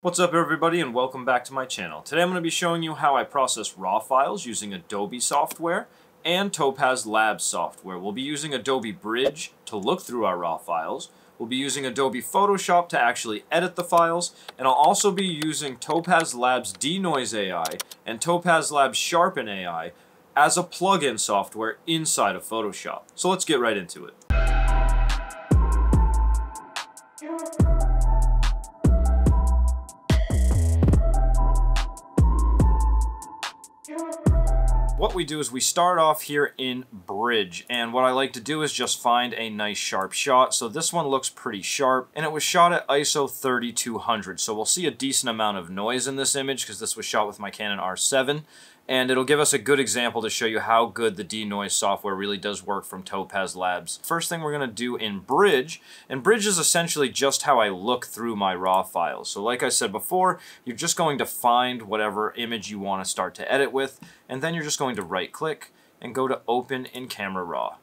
What's up everybody and welcome back to my channel. Today I'm going to be showing you how I process RAW files using Adobe software and Topaz Labs software. We'll be using Adobe Bridge to look through our RAW files. We'll be using Adobe Photoshop to actually edit the files, and I'll also be using Topaz Labs Denoise AI and Topaz Labs Sharpen AI as a plugin software inside of Photoshop. So let's get right into it. What we do is we start off here in bridge and what I like to do is just find a nice sharp shot. So this one looks pretty sharp and it was shot at ISO 3200 so we'll see a decent amount of noise in this image because this was shot with my Canon R7 and it'll give us a good example to show you how good the denoise software really does work from Topaz Labs. First thing we're going to do in Bridge, and Bridge is essentially just how I look through my RAW files. So like I said before, you're just going to find whatever image you want to start to edit with, and then you're just going to right click and go to Open in Camera Raw.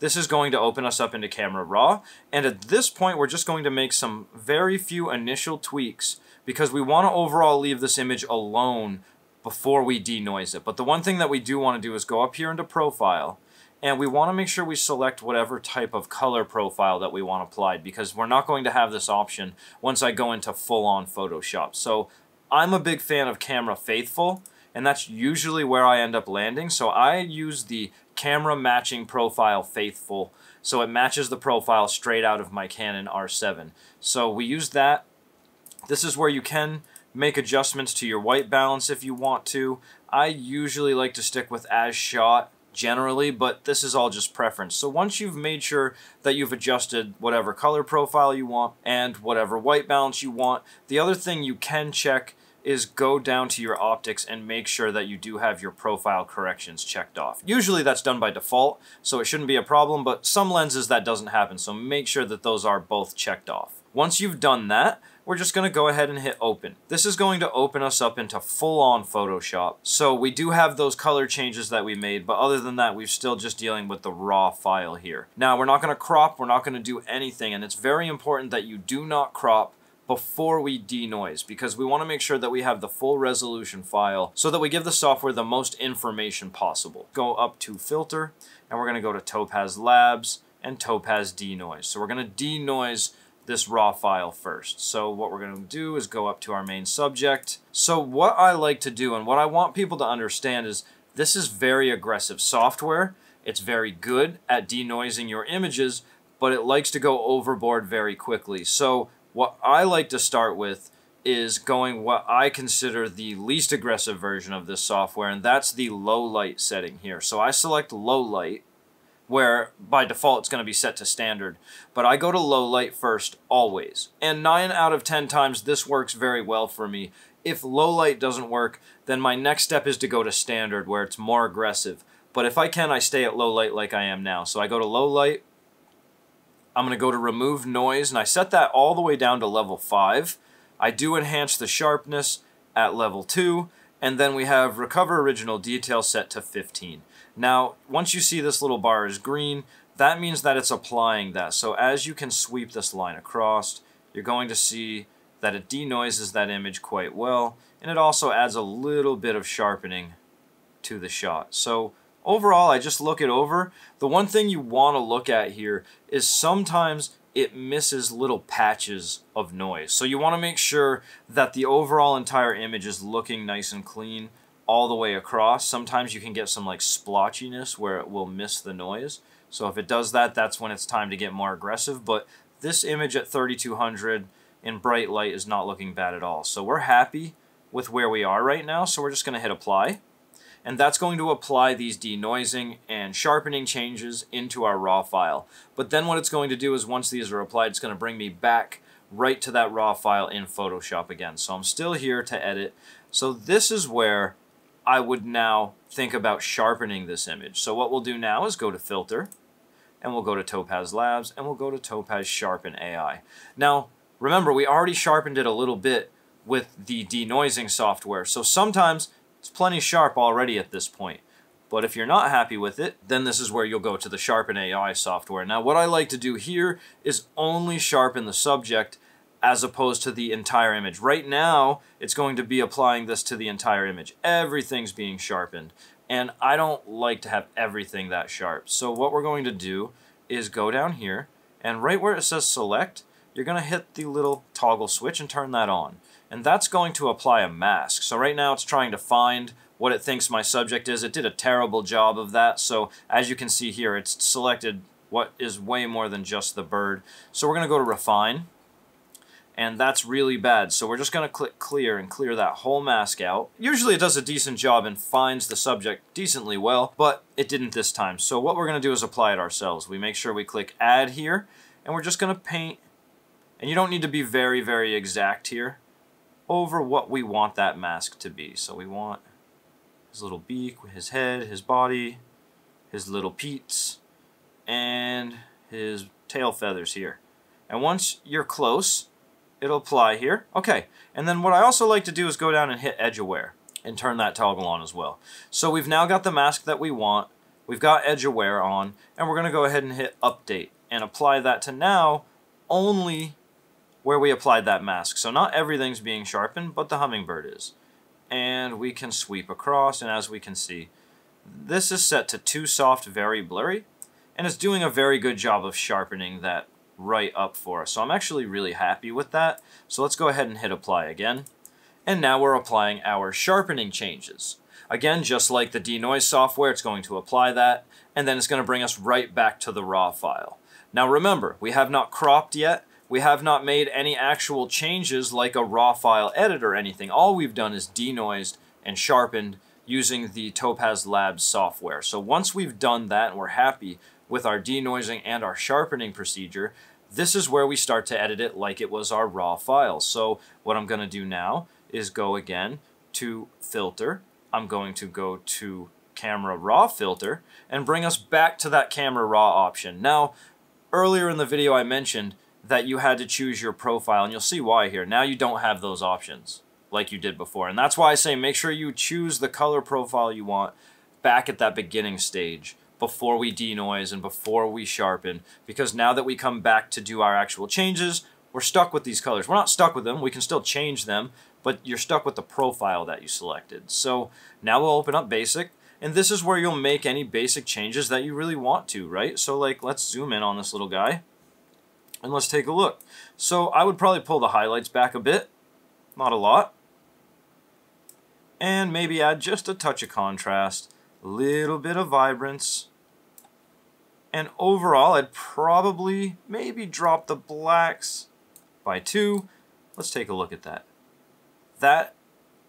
This is going to open us up into Camera Raw, and at this point we're just going to make some very few initial tweaks because we want to overall leave this image alone before we denoise it. But the one thing that we do want to do is go up here into profile and we want to make sure we select whatever type of color profile that we want applied because we're not going to have this option once I go into full-on Photoshop. So I'm a big fan of Camera Faithful and that's usually where I end up landing. So I use the camera matching profile faithful so it matches the profile straight out of my Canon R7. So we use that. This is where you can make adjustments to your white balance if you want to. I usually like to stick with as shot generally, but this is all just preference. So once you've made sure that you've adjusted whatever color profile you want and whatever white balance you want, the other thing you can check is go down to your optics and make sure that you do have your profile corrections checked off. Usually that's done by default, so it shouldn't be a problem, but some lenses that doesn't happen, so make sure that those are both checked off. Once you've done that, we're just going to go ahead and hit open. This is going to open us up into full-on Photoshop. So we do have those color changes that we made, but other than that, we're still just dealing with the raw file here. Now, we're not going to crop, we're not going to do anything, and it's very important that you do not crop before we denoise because we want to make sure that we have the full resolution file so that we give the software the most information possible. Go up to filter and we're going to go to Topaz Labs and Topaz denoise. So we're going to denoise this raw file first. So what we're going to do is go up to our main subject. So what I like to do and what I want people to understand is this is very aggressive software. It's very good at denoising your images, but it likes to go overboard very quickly. So what I like to start with is going what I consider the least aggressive version of this software, and that's the low light setting here. So I select low light, where by default it's going to be set to standard. But I go to low light first always. And 9 out of 10 times this works very well for me. If low light doesn't work, then my next step is to go to standard where it's more aggressive. But if I can, I stay at low light like I am now. So I go to low light, I'm going to go to remove noise, and I set that all the way down to level 5. I do enhance the sharpness at level 2, and then we have recover original detail set to 15. Now, once you see this little bar is green, that means that it's applying that. So as you can sweep this line across, you're going to see that it denoises that image quite well, and it also adds a little bit of sharpening to the shot. So overall, I just look it over. The one thing you want to look at here is sometimes it misses little patches of noise. So you want to make sure that the overall entire image is looking nice and clean all the way across. Sometimes you can get some like splotchiness where it will miss the noise. So if it does that, that's when it's time to get more aggressive. But this image at 3200 in bright light is not looking bad at all. So we're happy with where we are right now. So we're just going to hit apply. And that's going to apply these denoising and sharpening changes into our raw file. But then what it's going to do is once these are applied, it's going to bring me back right to that raw file in Photoshop again. So I'm still here to edit. So this is where I would now think about sharpening this image. So what we'll do now is go to Filter, and we'll go to Topaz Labs, and we'll go to Topaz Sharpen AI. Now, remember, we already sharpened it a little bit with the denoising software, so sometimes it's plenty sharp already at this point. But if you're not happy with it, then this is where you'll go to the Sharpen AI software. Now, what I like to do here is only sharpen the subject as opposed to the entire image. Right now, it's going to be applying this to the entire image. Everything's being sharpened. And I don't like to have everything that sharp. So what we're going to do is go down here, and right where it says select, you're going to hit the little toggle switch and turn that on. And that's going to apply a mask. So right now it's trying to find what it thinks my subject is. It did a terrible job of that. So as you can see here, it's selected what is way more than just the bird. So we're going to go to refine and that's really bad. So we're just going to click clear and clear that whole mask out. Usually it does a decent job and finds the subject decently well, but it didn't this time. So what we're going to do is apply it ourselves. We make sure we click add here, and we're just going to paint, and you don't need to be very, very exact here, over what we want that mask to be. So we want his little beak, his head, his body, his little peats, and his tail feathers here. And once you're close, it'll apply here. Okay, and then what I also like to do is go down and hit Edge Aware and turn that toggle on as well. So we've now got the mask that we want, we've got Edge Aware on, and we're going to go ahead and hit Update and apply that to now only where we applied that mask. So not everything's being sharpened, but the hummingbird is. And we can sweep across, and as we can see, this is set to too soft, very blurry, and it's doing a very good job of sharpening that right up for us. So I'm actually really happy with that. So let's go ahead and hit apply again. And now we're applying our sharpening changes. Again, just like the denoise software, it's going to apply that, and then it's going to bring us right back to the raw file. Now remember, we have not cropped yet, we have not made any actual changes like a raw file edit or anything. All we've done is denoised and sharpened using the Topaz Labs software. So once we've done that and we're happy with our denoising and our sharpening procedure, this is where we start to edit it like it was our raw file. So what I'm going to do now is go again to filter. I'm going to go to camera raw filter and bring us back to that camera raw option. Now, earlier in the video I mentioned that you had to choose your profile and you'll see why here. Now you don't have those options like you did before. And that's why I say make sure you choose the color profile you want back at that beginning stage before we denoise and before we sharpen because now that we come back to do our actual changes, we're stuck with these colors. We're not stuck with them, we can still change them, but you're stuck with the profile that you selected. So now we'll open up basic, and this is where you'll make any basic changes that you really want to, right? So like, let's zoom in on this little guy, and let's take a look. So I would probably pull the highlights back a bit, not a lot, and maybe add just a touch of contrast, little bit of vibrance, and overall, I'd probably maybe drop the blacks by two. Let's take a look at that. That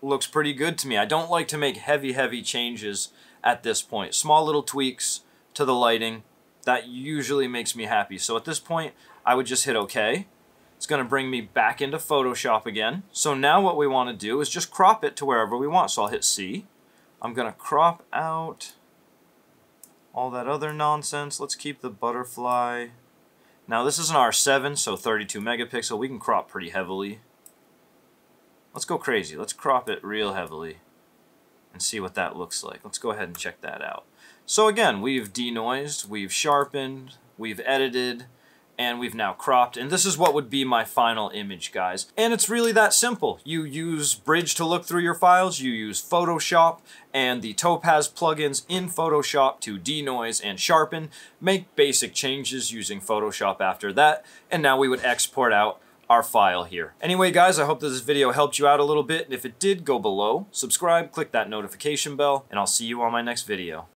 looks pretty good to me. I don't like to make heavy, heavy changes at this point. Small little tweaks to the lighting, that usually makes me happy. So at this point, I would just hit OK. It's going to bring me back into Photoshop again. So now what we want to do is just crop it to wherever we want. So I'll hit C. I'm going to crop out all that other nonsense. Let's keep the butterfly. Now this is an R7, so 32 megapixel. We can crop pretty heavily. Let's go crazy. Let's crop it real heavily and see what that looks like. Let's go ahead and check that out. So again, we've denoised, we've sharpened, we've edited, and we've now cropped. And this is what would be my final image, guys. And it's really that simple. You use Bridge to look through your files, you use Photoshop and the Topaz plugins in Photoshop to denoise and sharpen, make basic changes using Photoshop after that, and now we would export out our file here. Anyway, guys, I hope that this video helped you out a little bit, and if it did, go below, subscribe, click that notification bell, and I'll see you on my next video.